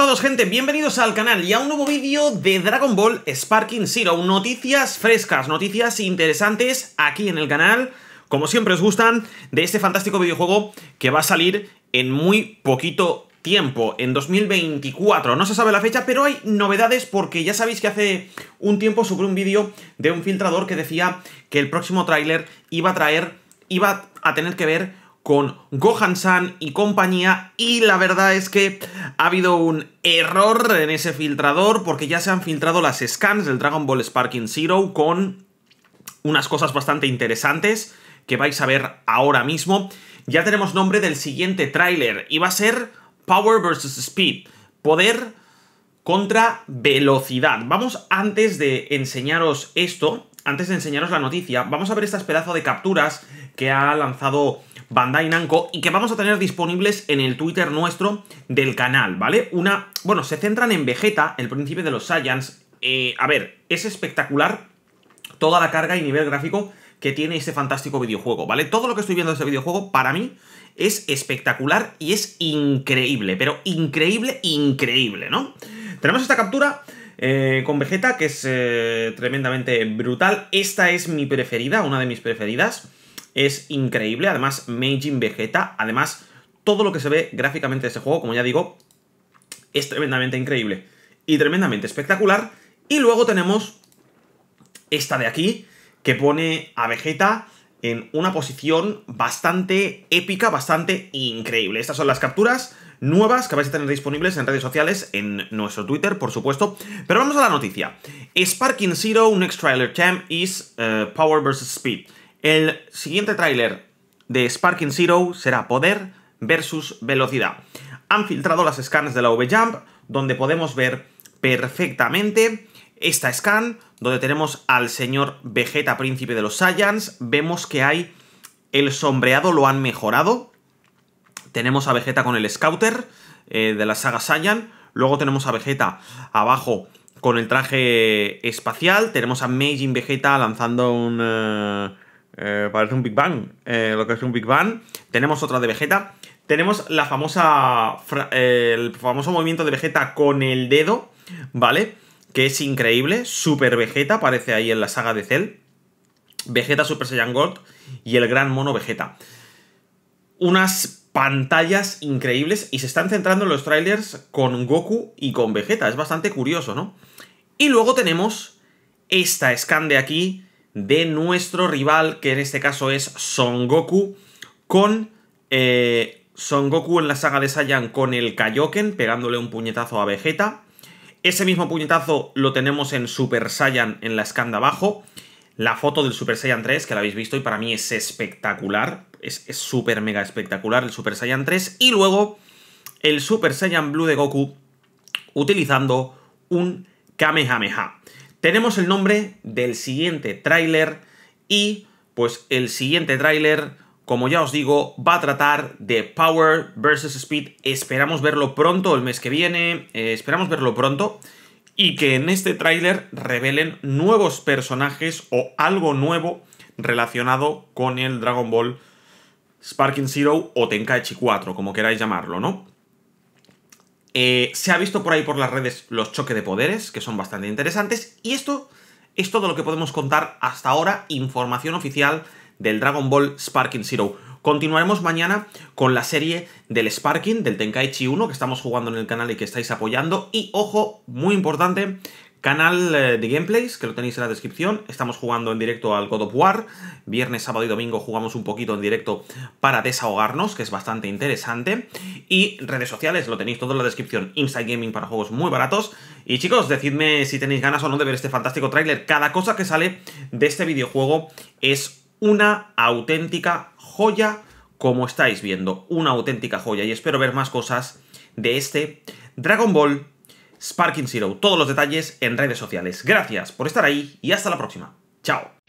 todos gente, bienvenidos al canal y a un nuevo vídeo de Dragon Ball Sparking Zero. Noticias frescas, noticias interesantes aquí en el canal Como siempre os gustan, de este fantástico videojuego que va a salir en muy poquito tiempo, en 2024 No se sabe la fecha, pero hay novedades porque ya sabéis que hace un tiempo subí un vídeo de un filtrador que decía que el próximo tráiler iba a traer, iba a tener que ver con Gohan-san y compañía y la verdad es que ha habido un error en ese filtrador porque ya se han filtrado las scans del Dragon Ball Sparking Zero con unas cosas bastante interesantes que vais a ver ahora mismo. Ya tenemos nombre del siguiente tráiler y va a ser Power vs. Speed, poder contra velocidad. Vamos antes de enseñaros esto, antes de enseñaros la noticia, vamos a ver estas pedazos de capturas que ha lanzado Bandai Namco y que vamos a tener disponibles en el Twitter nuestro del canal, ¿vale? Una, bueno, se centran en Vegeta, el príncipe de los Saiyans. Eh, a ver, es espectacular toda la carga y nivel gráfico que tiene este fantástico videojuego, ¿vale? Todo lo que estoy viendo de este videojuego, para mí, es espectacular y es increíble, pero increíble, increíble, ¿no? Tenemos esta captura eh, con Vegeta, que es eh, tremendamente brutal. Esta es mi preferida, una de mis preferidas es increíble. Además, Meijin Vegeta, además, todo lo que se ve gráficamente de este juego, como ya digo, es tremendamente increíble y tremendamente espectacular. Y luego tenemos esta de aquí, que pone a Vegeta en una posición bastante épica, bastante increíble. Estas son las capturas nuevas que vais a tener disponibles en redes sociales, en nuestro Twitter, por supuesto. Pero vamos a la noticia. Sparking Zero Next Trailer Champ is eh, Power vs. Speed. El siguiente tráiler de Sparking Zero será poder versus velocidad. Han filtrado las scans de la V-Jump, donde podemos ver perfectamente esta scan, donde tenemos al señor Vegeta, príncipe de los Saiyans. Vemos que hay el sombreado, lo han mejorado. Tenemos a Vegeta con el Scouter eh, de la saga Saiyan. Luego tenemos a Vegeta abajo con el traje espacial. Tenemos a Meijin Vegeta lanzando un... Eh, eh, parece un Big Bang, eh, lo que es un Big Bang. Tenemos otra de Vegeta. Tenemos la famosa. el famoso movimiento de Vegeta con el dedo, ¿vale? Que es increíble. Super Vegeta, aparece ahí en la saga de Cell. Vegeta Super Saiyan Gold y el gran mono Vegeta. Unas pantallas increíbles y se están centrando en los trailers con Goku y con Vegeta. Es bastante curioso, ¿no? Y luego tenemos esta scan de aquí de nuestro rival, que en este caso es Son Goku, con eh, Son Goku en la saga de Saiyan con el Kaioken, pegándole un puñetazo a Vegeta. Ese mismo puñetazo lo tenemos en Super Saiyan en la scan de abajo. La foto del Super Saiyan 3, que la habéis visto y para mí es espectacular. Es súper mega espectacular el Super Saiyan 3. Y luego el Super Saiyan Blue de Goku utilizando un Kamehameha. Tenemos el nombre del siguiente tráiler y pues el siguiente tráiler, como ya os digo, va a tratar de Power vs. Speed. Esperamos verlo pronto, el mes que viene, eh, esperamos verlo pronto y que en este tráiler revelen nuevos personajes o algo nuevo relacionado con el Dragon Ball Sparking Zero o Tenkaichi 4, como queráis llamarlo, ¿no? Eh, se ha visto por ahí por las redes los choques de poderes, que son bastante interesantes. Y esto es todo lo que podemos contar hasta ahora. Información oficial del Dragon Ball Sparking Zero. Continuaremos mañana con la serie del Sparking, del Tenkaichi 1, que estamos jugando en el canal y que estáis apoyando. Y ojo, muy importante, Canal eh, de gameplays, que lo tenéis en la descripción. Estamos jugando en directo al God of War. Viernes, sábado y domingo jugamos un poquito en directo para desahogarnos, que es bastante interesante. Y redes sociales, lo tenéis todo en la descripción. Inside Gaming para juegos muy baratos. Y chicos, decidme si tenéis ganas o no de ver este fantástico tráiler. Cada cosa que sale de este videojuego es una auténtica joya, como estáis viendo. Una auténtica joya. Y espero ver más cosas de este Dragon Ball Sparking Zero. Todos los detalles en redes sociales. Gracias por estar ahí y hasta la próxima. Chao.